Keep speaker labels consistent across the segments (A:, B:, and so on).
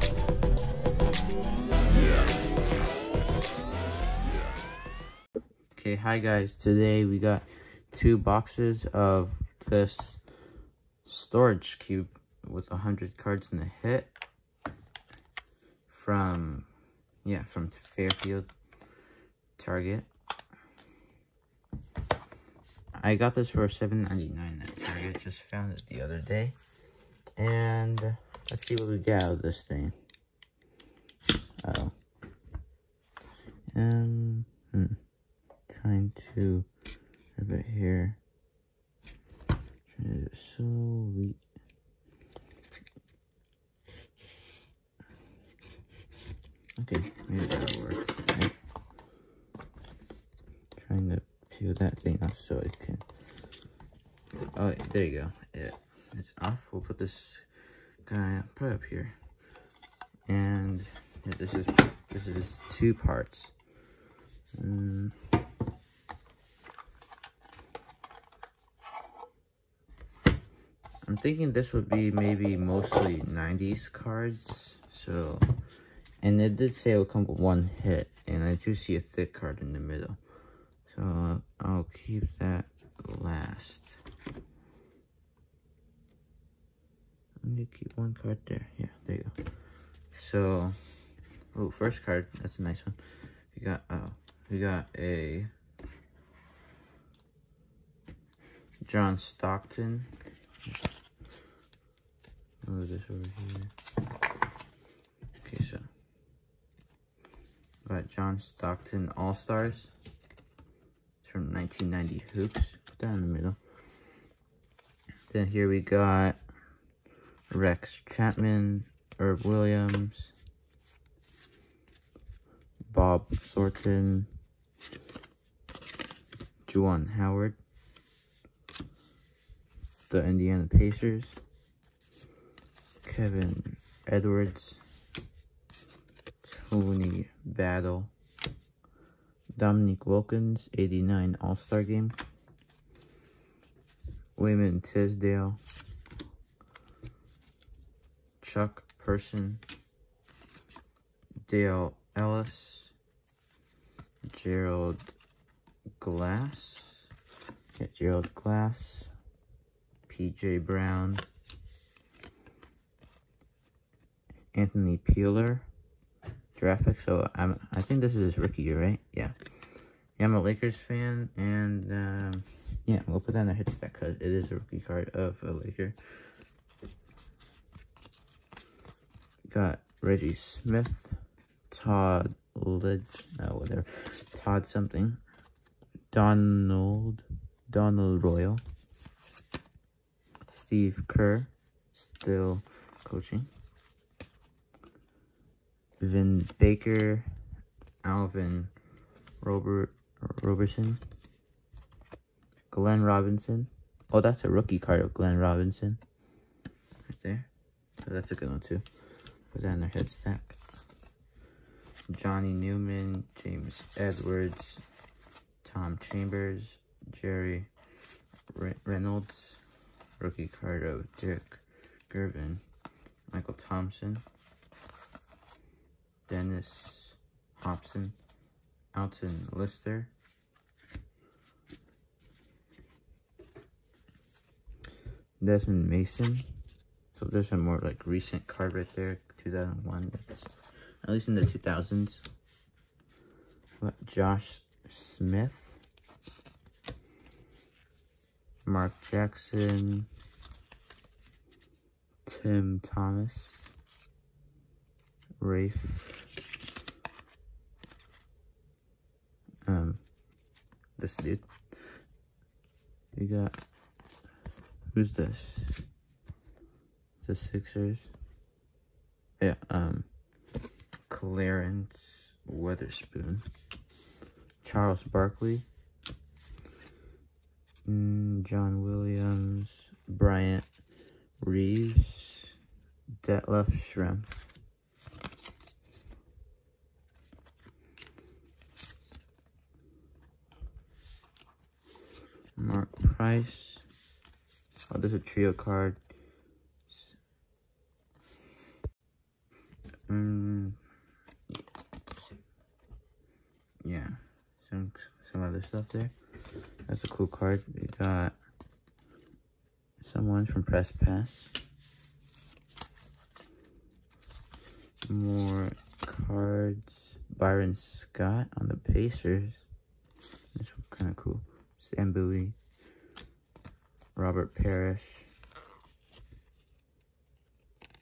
A: Yeah.
B: Okay, hi guys. Today we got two boxes of this storage cube with 100 cards in the hit from, yeah, from Fairfield Target. I got this for $7.99 at Target. Just found it the other day. And let's see what we get out of this thing. oh. Um, hmm. Trying to rip it here. Trying to do it slowly. Okay, maybe that'll work. Right. Trying to peel that thing off so it can. Oh, there you go. It, it's off. We'll put this guy put up here, and this is this is two parts. Um, I'm thinking this would be maybe mostly 90s cards. So, and it did say it would come with one hit. And I do see a thick card in the middle. So, I'll keep that last. Gonna keep one card there. Yeah, there you go. So, oh, first card. That's a nice one. We got, oh, we got a John Stockton. Oh, Move this over here. Okay, so got John Stockton All Stars. It's from 1990 Hoops. Put that in the middle. Then here we got Rex Chapman, Herb Williams, Bob Thornton, Juwan Howard, the Indiana Pacers, Kevin Edwards, Tony Battle, Dominique Wilkins, 89 All-Star Game, Wayman Tisdale, Chuck Person, Dale Ellis, Gerald Glass, yeah, Gerald Glass, PJ Brown, Anthony Peeler, draft pick. So I'm, I think this is his rookie year, right? Yeah. Yeah, I'm a Lakers fan, and um, yeah, we'll put that in the hit stack because it is a rookie card of a Laker. Got Reggie Smith, Todd Lidge, no, whatever, Todd something, Donald, Donald Royal, Steve Kerr, still coaching. Vin Baker, Alvin Robert Robertson, Glenn Robinson. Oh, that's a rookie card of Glenn Robinson. Right there. So that's a good one too. Put that in their head stack. Johnny Newman, James Edwards, Tom Chambers, Jerry Re Reynolds, rookie card of Dick Gervin, Michael Thompson, Dennis Hopson, Alton Lister, Desmond Mason. So there's a more like recent card right there, 2001. That's at least in the 2000s. What, Josh Smith, Mark Jackson, Tim Thomas, Rafe, um, this dude. We got, who's this? The Sixers. Yeah, um, Clarence Weatherspoon, Charles Barkley, mm, John Williams, Bryant Reeves, Detlef Schrempf. Mark Price. Oh, there's a trio card. Um, yeah, some some other stuff there. That's a cool card. We got someone from Press Pass. More cards. Byron Scott on the Pacers. That's kind of cool. Sam Bowie. Robert Parish.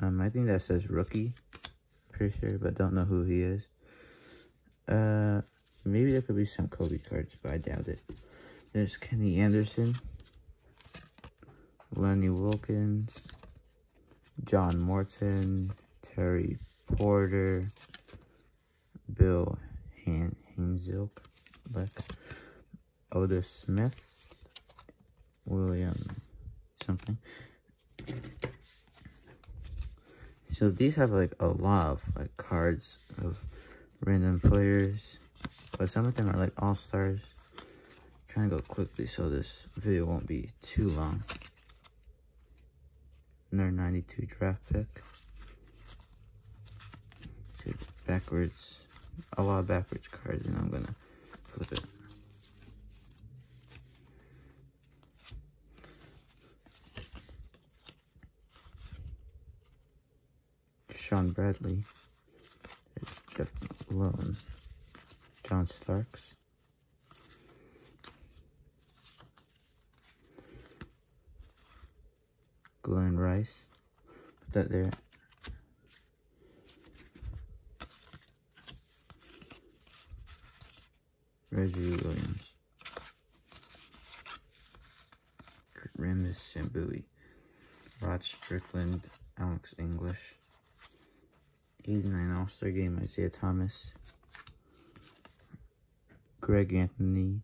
B: Um, I think that says rookie. Sure, but don't know who he is. Uh, maybe there could be some Kobe cards, but I doubt it. There's Kenny Anderson. Lenny Wilkens, John Morton. Terry Porter. Bill Han Hanzlik. Otis Smith. William something. So these have like a lot of like cards of random players, but some of them are like all stars. Trying to go quickly so this video won't be too long. Another 92 draft pick. Two backwards, a lot of backwards cards, and I'm gonna flip it. Shawn Bradley. Jeff Malone. John Starks. Glen Rice. Put that there. Reggie Williams. And Bowie. Rod Strickland. Alex English. 89 All-Star Game, Isiah Thomas. Greg Anthony.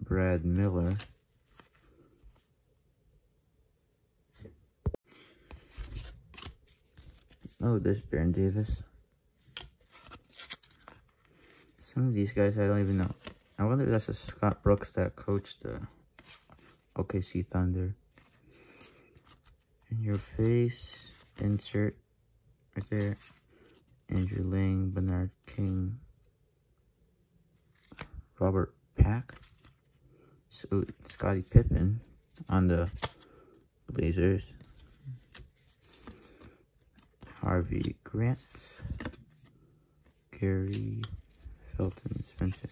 B: Brad Miller. Oh, there's Baron Davis. Some of these guys I don't even know. I wonder if that's a Scott Brooks that coached the OKC Thunder. In your face, insert right there. Andrew Lang, Bernard King, Robert Pack, so Scottie Pippen on the Blazers. Harvey Grant, Gary Felton Spencer.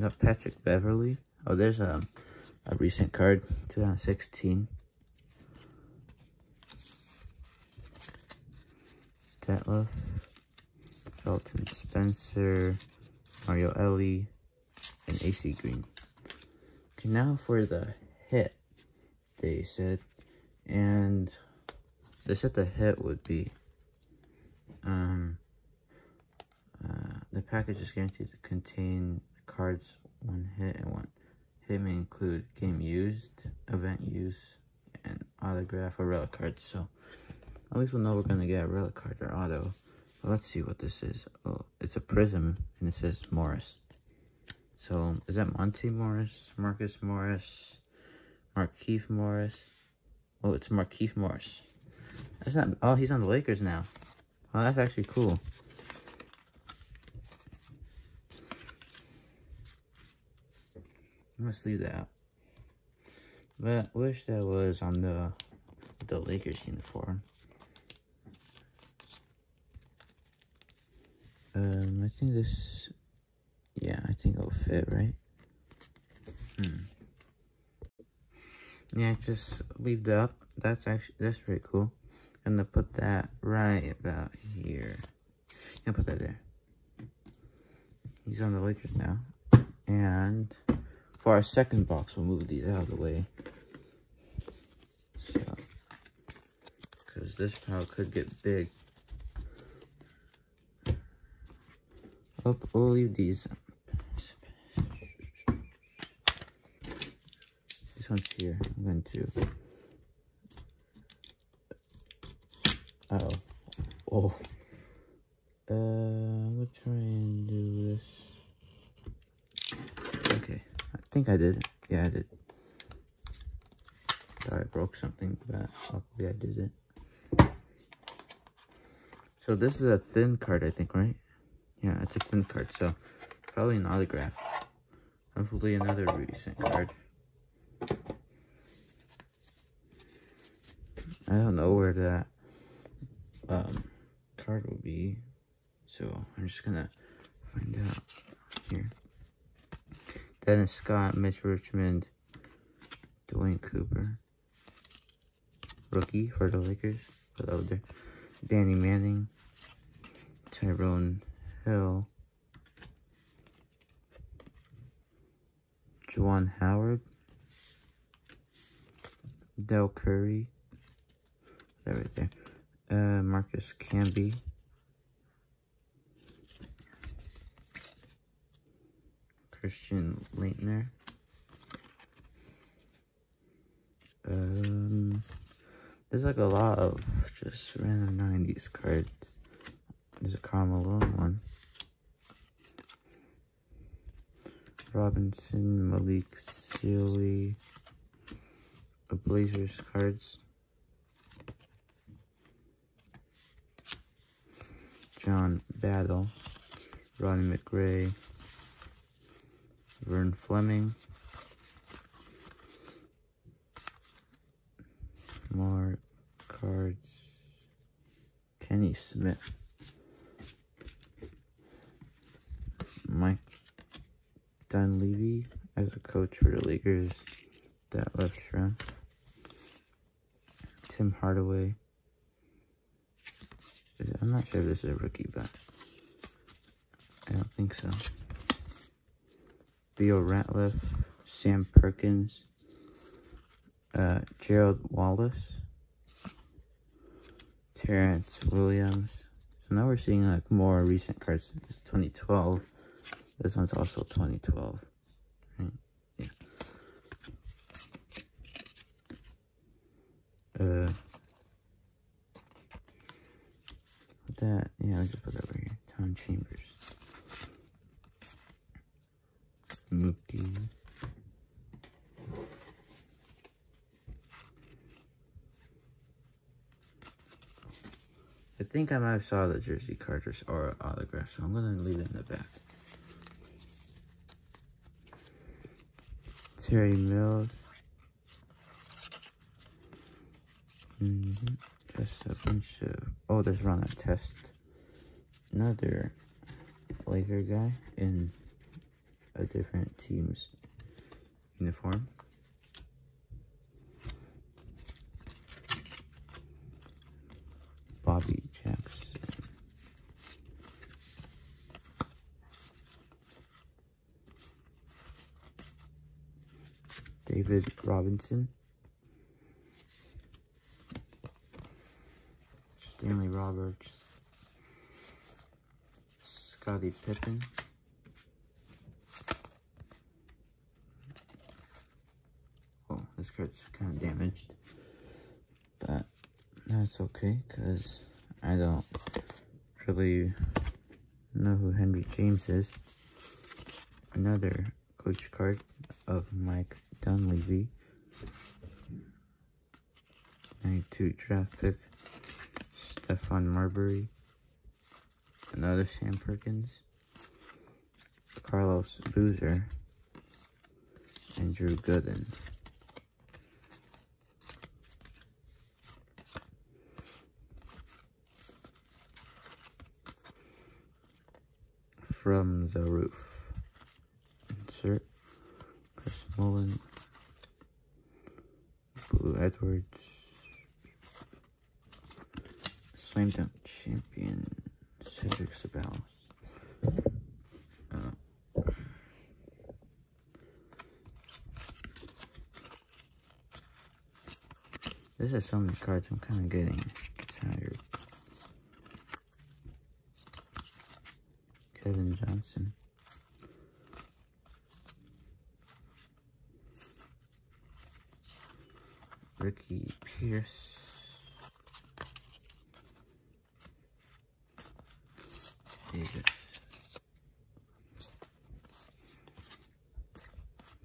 B: Got Patrick Beverley. Oh, there's a, a recent card, 2016. Detlef, Felton Spencer, Mario Elie, and AC Green. Okay, now for the hit, they said. And they said the hit would be, um, uh, the package is guaranteed to contain cards one hit and one hit may include game used, event use, and autograph or relic cards. So at least we'll know we're gonna get a relic card or auto. But let's see what this is. Oh, it's a prism and it says Morris. So is that Monte Morris, Marcus Morris, Markieff Morris? Oh, it's Markieff Morris. That's not. Oh, he's on the Lakers now. Oh, that's actually cool. Let's leave that out. But wish that was on the the Lakers uniform. Um, I think this. Yeah, I think it'll fit, right? Hmm. Yeah, just leave that up. That's actually that's pretty cool. I'm gonna put that right about here. I'm gonna put that there. He's on the Lakers now. And for our second box, we'll move these out of the way. So, because this pile could get big. Oh, we'll leave these. This one's here. I'm going to. Uh oh. Oh. Uh, we'll try and do this. Okay. I think I did. Yeah, I did. Thought I broke something, but luckily I did it. So this is a thin card, I think, right? Yeah, it's a thin card, so probably an autograph. Hopefully another recent card. I don't know where that um, card will be, so I'm just gonna find out here. Dennis Scott, Mitch Richmond, Duane Cooper, rookie for the Lakers. Put over there. Danny Manning, Tyrone Hill, Juwan Howard, Dell Curry, that right there, uh, Marcus Camby, Christian Laettner, um, there's like a lot of just random 90s cards. There's a Karl Malone one. Robinson, Malik Sealy, the Blazers cards. John Battle, Ronnie McRae, Vern Fleming, more cards, Kenny Smith, Mike Dunleavy as a coach for the Lakers, Detlef Schrempf, Tim Hardaway, I'm not sure if this is a rookie, but I don't think so. Beal Ratliff, Sam Perkins, uh, Gerald Wallace, Terrence Williams. So now we're seeing like more recent cards. It's 2012. This one's also 2012. Right? Yeah. Uh, that, yeah, I'll just put that over here. Tom Chambers. Mookie. I think I might have saw the jersey card or autograph, so I'm going to leave it in the back. Terry Mills. Mm -hmm. Just a bunch of... Oh, there's Ron Artest. Another Laker guy in a different team's uniform. Bobby Jackson. David Robinson. Stanley Roberts. Scottie Pippen. Oh, this card's kind of damaged. But that's okay, because I don't really know who Henry James is. Another coach card of Mike Dunleavy. 92 draft pick. Stephon Marbury. Another Sam Perkins. Carlos Boozer. And Drew Gooden. From the roof. Insert. Chris Mullin. Blue Edwards. Slam dunk champion. Cedric Ceballos. Uh, this is some of many cards, I'm kind of getting tired. Kevin Johnson. Ricky Pierce. Davis.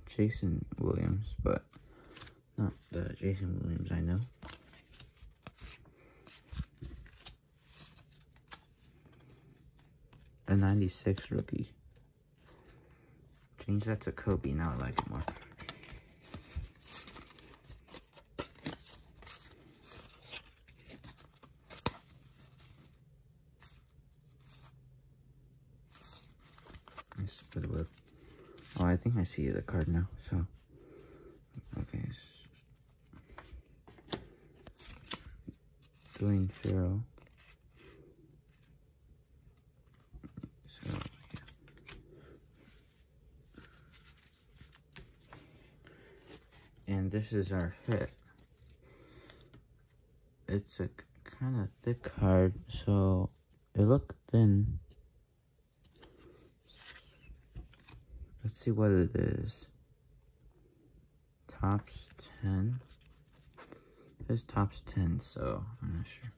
B: Jason Williams, but not the Jason Williams I know. 96 rookie. Change that to Kobe. Now I like it more. Oh, I think I see the card now. So, okay. Duane Ferrell. So, yeah. And this is our hit. It's a kind of thick card, so it looked thin. Let's see what it is. Topps 10. This Topps 10, so I'm not sure.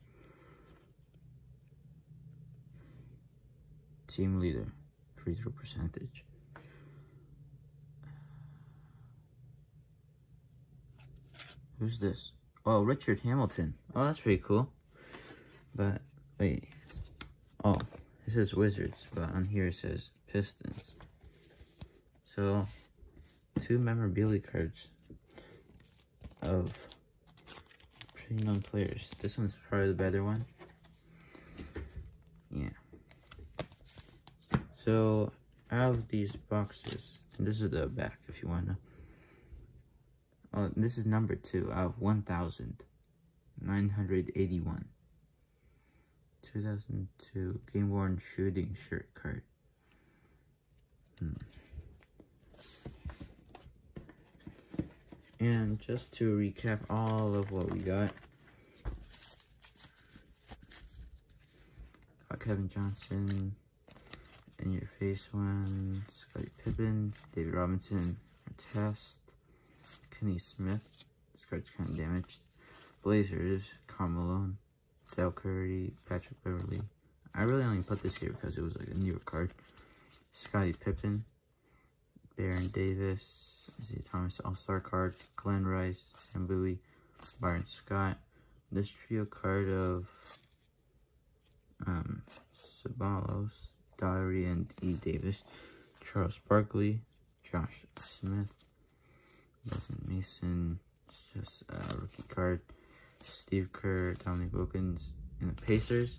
B: Team leader, free throw percentage. Who's this? Oh, Richard Hamilton. Oh, that's pretty cool. But, wait. Oh, it says Wizards, but on here it says Pistons. So, two memorabilia cards of pretty known players. This one's probably the better one. Yeah. So, out of these boxes, and this is the back if you want to Oh, this is number two out of 1,981. 2002 Game Worn Shooting Shirt card. Hmm. And just to recap all of what we got. Got Kevin Johnson, In Your Face one, Scottie Pippen, David Robinson, Test, Kenny Smith, this kind of damaged, Blazers, Carmelo, Dell Curry, Patrick Beverley. I really only put this here because it was like a newer card. Scottie Pippen, Baron Davis, Thomas All-Star card, Glen Rice, Sam Bowie, Byron Scott. This trio card of um, Ceballos, Diary, and E. Davis, Charles Barkley, Josh Smith, Mason, it's just a rookie card, Steve Kerr, Dominique Wilkins, and the Pacers.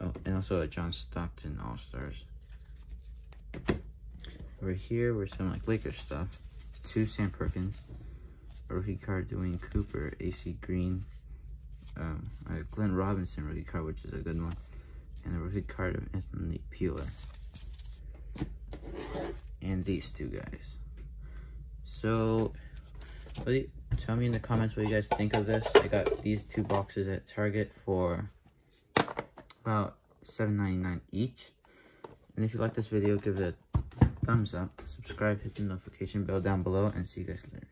B: Oh, and also a John Stockton All-Stars. Over here, we're some like Lakers stuff. Two Sam Perkins, a rookie card Duane Cooper, AC Green, um, a Glenn Robinson rookie card, which is a good one, and a rookie card of Anthony Peeler. And these two guys. So, you, tell me in the comments what you guys think of this. I got these two boxes at Target for about $7.99 each. And if you like this video, give it a thumbs up, subscribe, hit the notification bell down below, and see you guys later.